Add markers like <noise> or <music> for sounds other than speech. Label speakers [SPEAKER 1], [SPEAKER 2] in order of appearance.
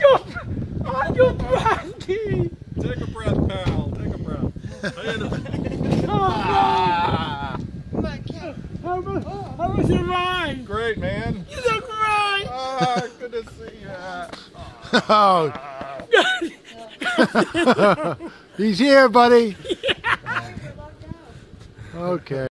[SPEAKER 1] you, on your Brandy.
[SPEAKER 2] Take a breath, pal. Take a breath.
[SPEAKER 1] Oh, how, was- how was your ride?
[SPEAKER 2] Great, man.
[SPEAKER 1] You look great.
[SPEAKER 2] Ah, good to see you.
[SPEAKER 3] Oh. <laughs> <laughs> <laughs> He's here, buddy. Okay.